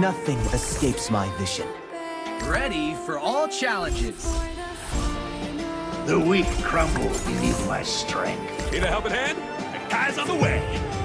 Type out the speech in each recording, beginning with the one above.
Nothing escapes my vision. Ready for all challenges. The weak crumble beneath my strength. Need a helping hand? A guy's on the way.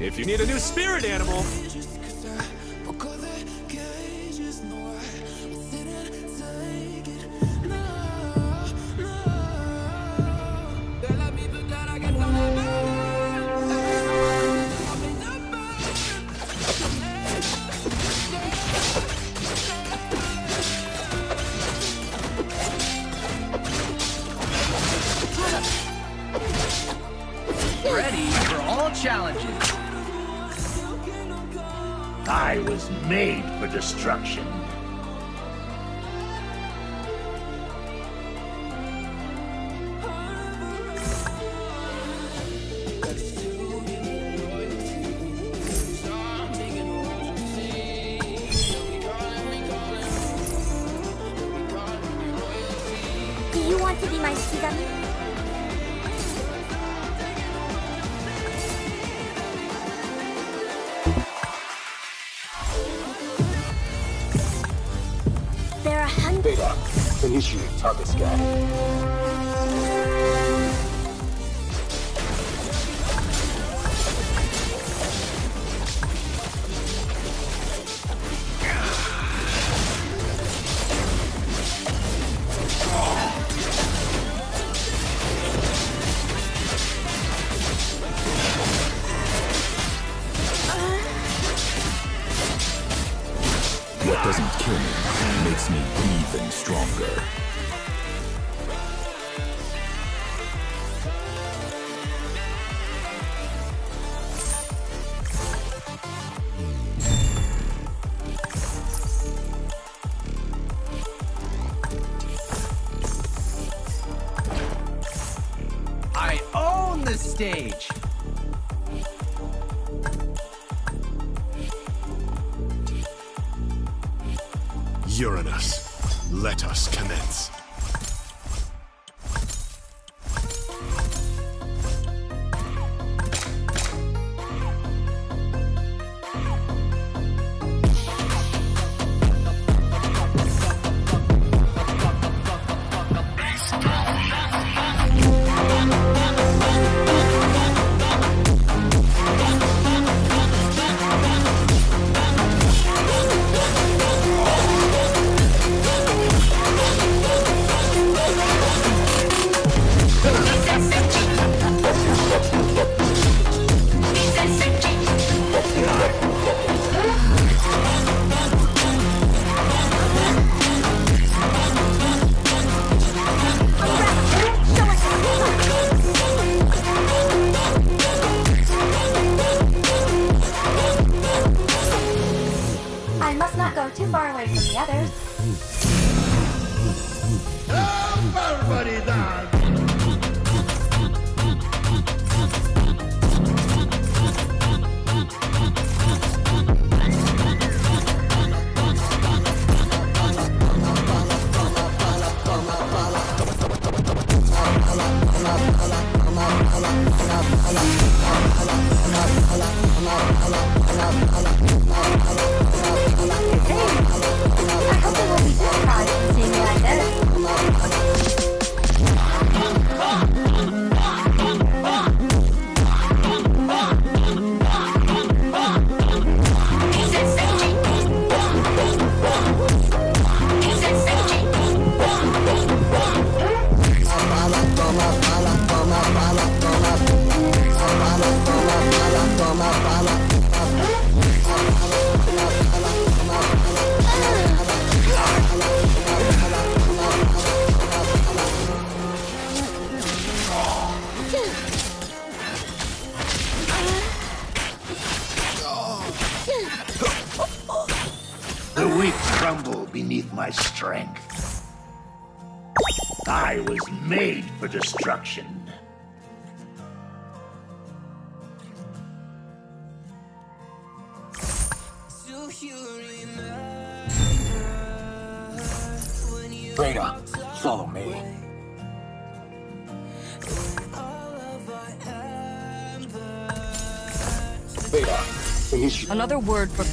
If you need a new spirit animal, made for destruction. Uranus, let us commence. Not go too far away from the others.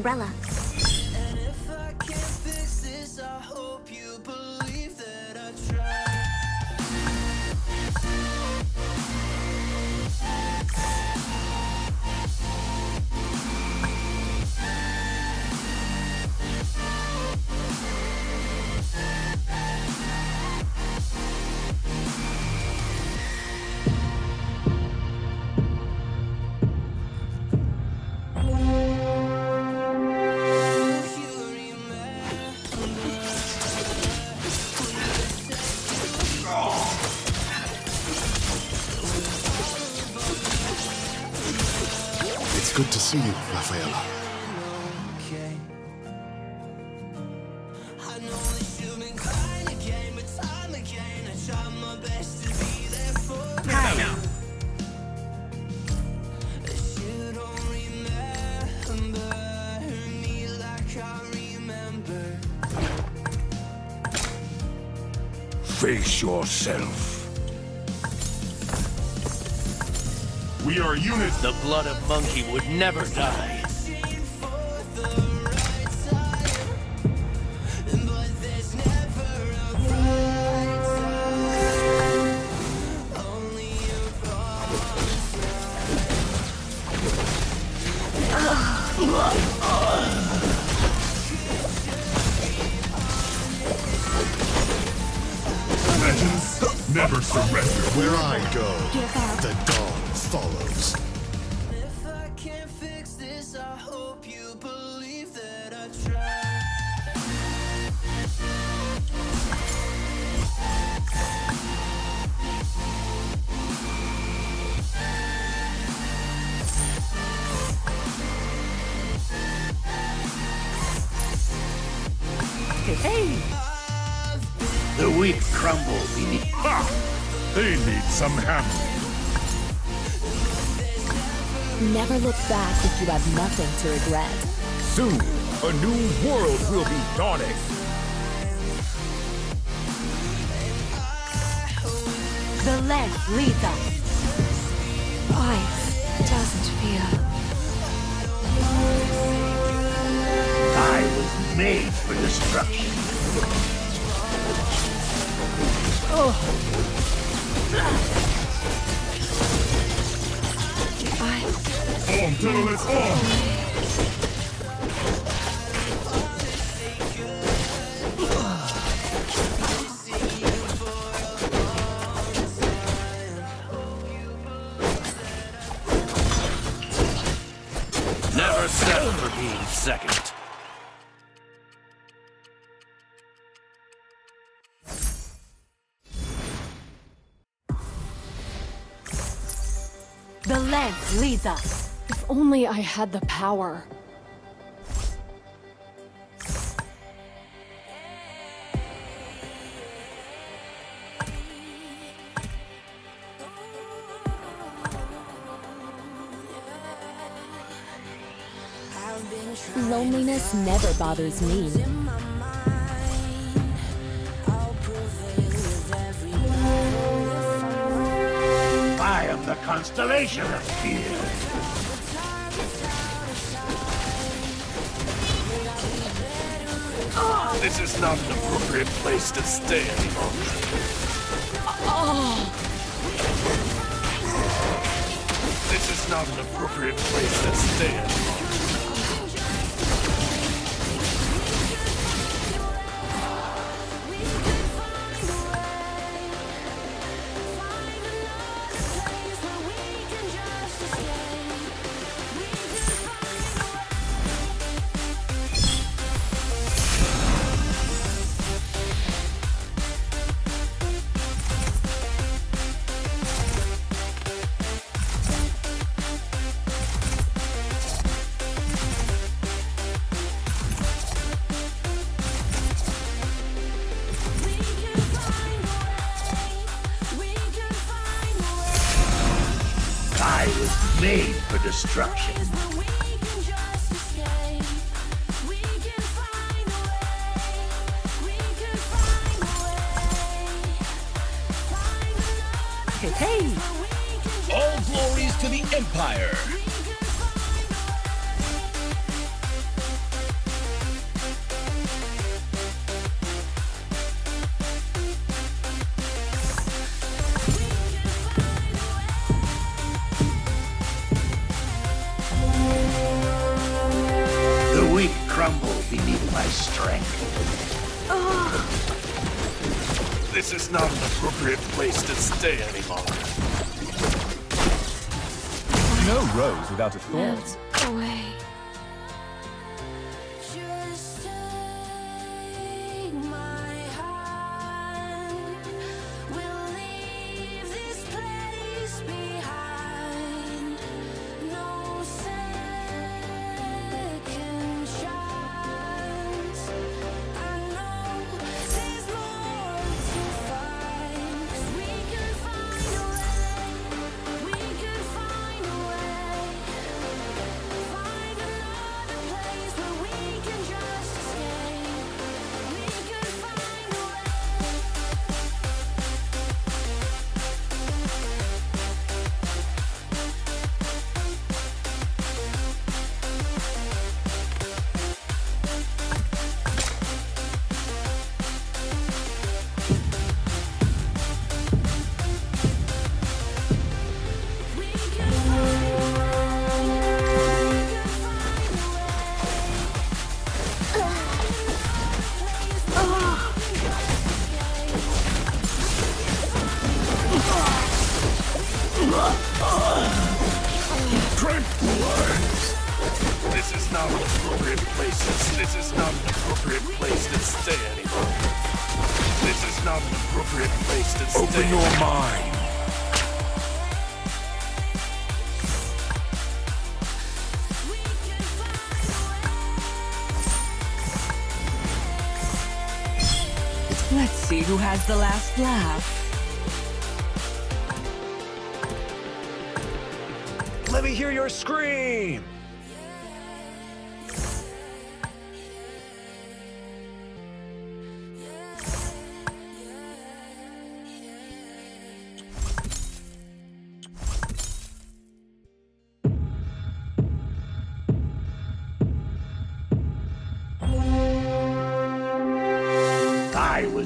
umbrella. It's good to see you, Rafaela. Face yourself. We are unit. The blood of monkey would never die. Hey, hey! The weak crumble beneath. Ha! They need some hammering. Never look back if you have nothing to regret. Soon, a new world will be dawning. The left leads us. Life doesn't feel. I was made for destruction. Never settle for being second. Leads us. If only I had the power. Loneliness never bothers me. The constellation of fear. This is not an appropriate place to stay any longer. This is not an appropriate place to stay any made for destruction. Hey, hey! All glories to the Empire. No rose without a thorn. Melt away.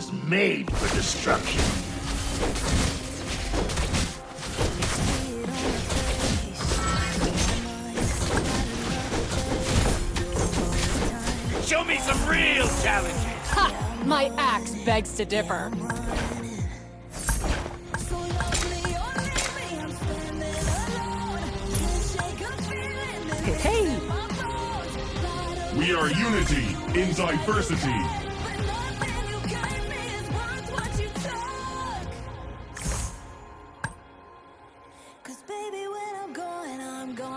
I was made for destruction. Show me some real challenges. Ha! My axe begs to differ. Hey, hey! We are unity in diversity.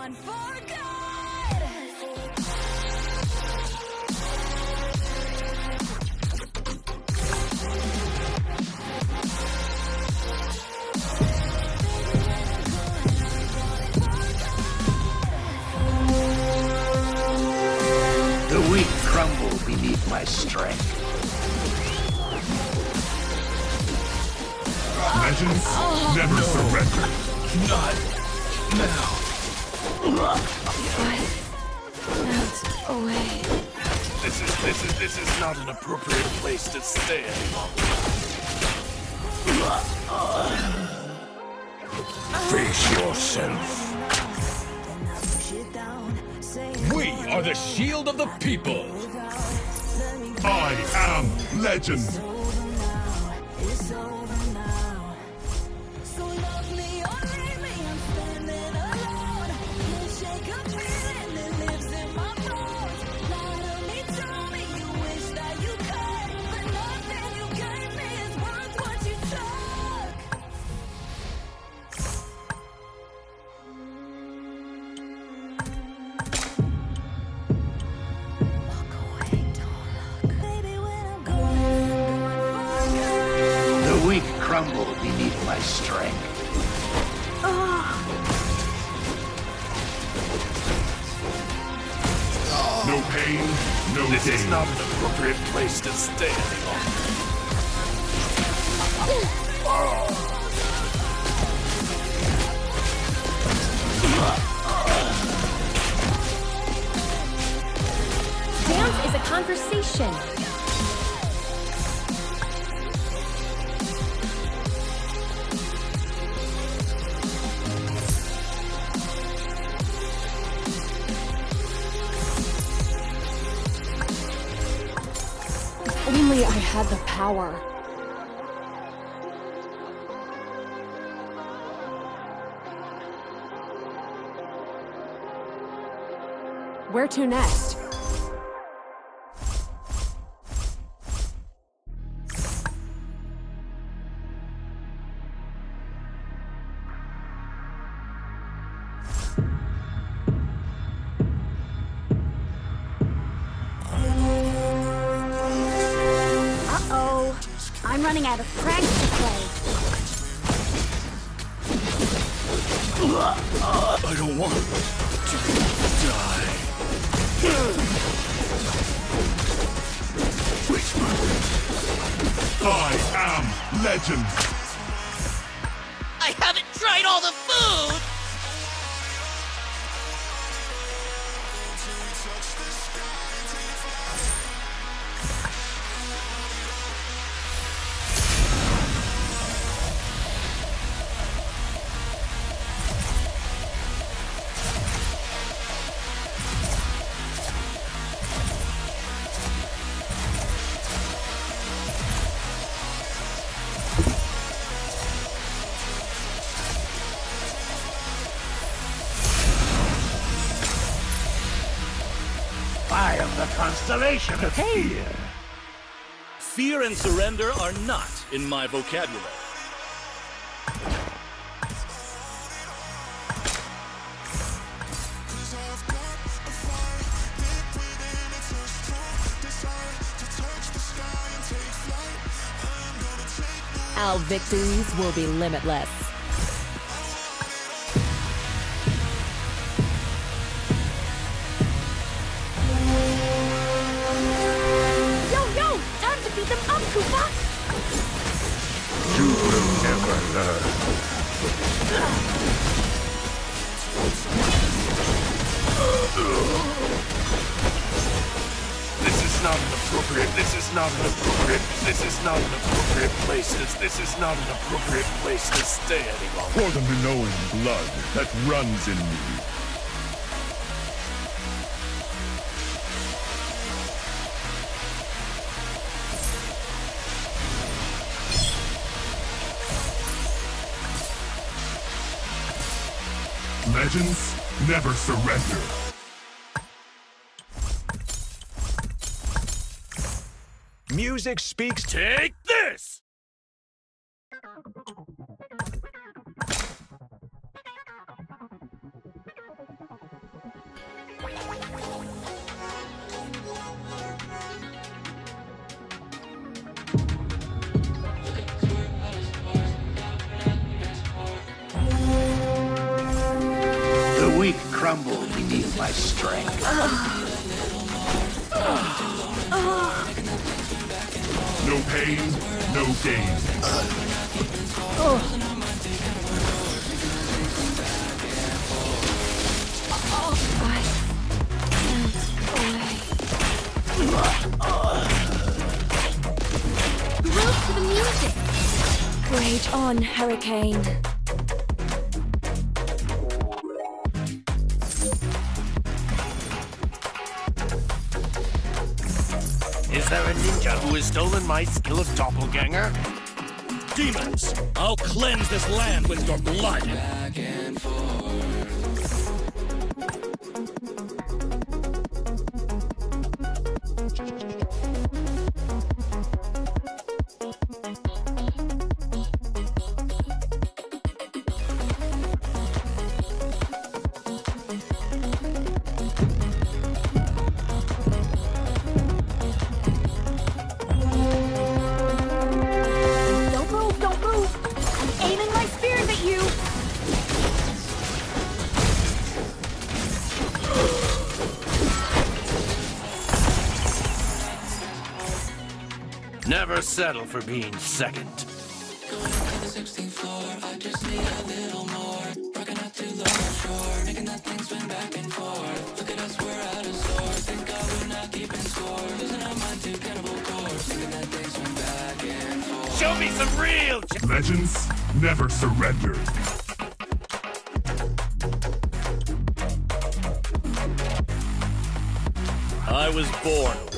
I'm gone for good. The weak crumble beneath my strength. Legends oh. never surrender. Not now. Out away. This is this is this is not an appropriate place to stay any. Face yourself. We are the shield of the people. I am legend. Conversation. Only I had the power. Where to next? Pranks to play. I don't want to die. I am legend. I haven't tried all the food! I am the constellation of fear. Fear and surrender are not in my vocabulary. Our victories will be limitless. You will never learn. This is not an appropriate. This is not an appropriate. This is not an appropriate place. This this is not an appropriate place to stay any longer. For the Minoan blood that runs in me. Legends never surrender. Music speaks. Take crumble beneath my strength. No pain, no gain. Groove to the music. Rage on, Hurricane. Who has stolen my skill of doppelganger? Demons, I'll cleanse this land with your blood. Settle for being second. Show me some real. Legends never surrender. I was born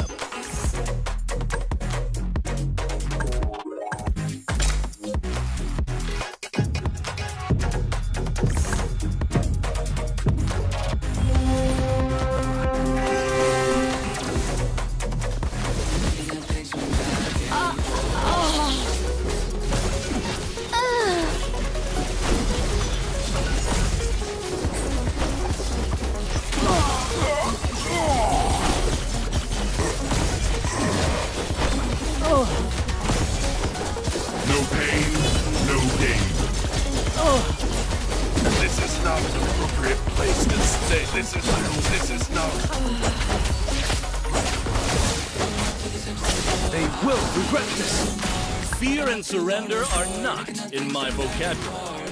Surrender are not in my vocabulary.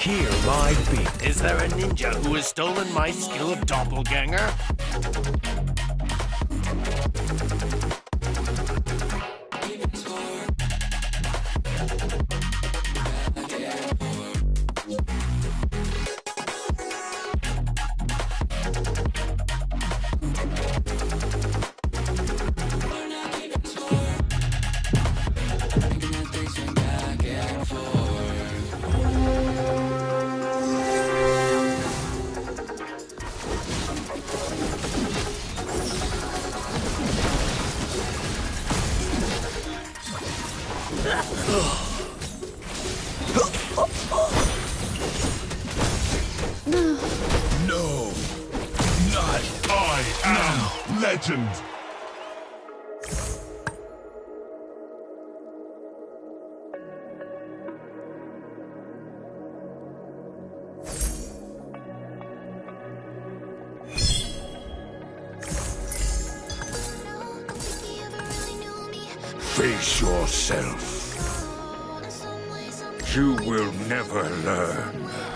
Hear my beat. Is there a ninja who has stolen my skill of doppelganger? Face yourself. You will never learn.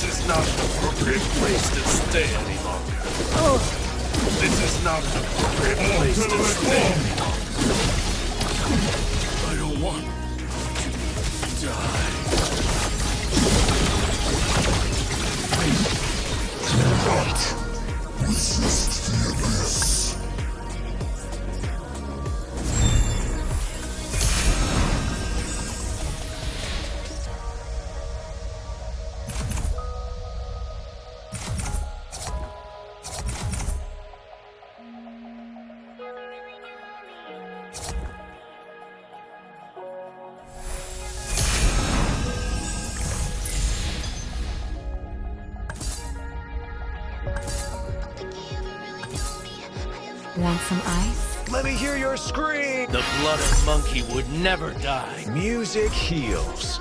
This is not an appropriate place to stay any longer. Oh. This is not an appropriate place to stay Want some ice? Let me hear your scream! The blood of monkey would never die. Music heals.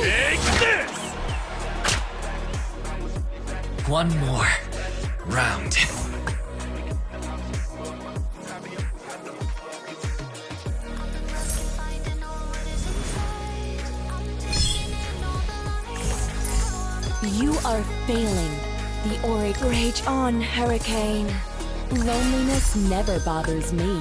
Take this! One more round. You are failing. The Auric Rage on, Hurricane. loneliness never bothers me.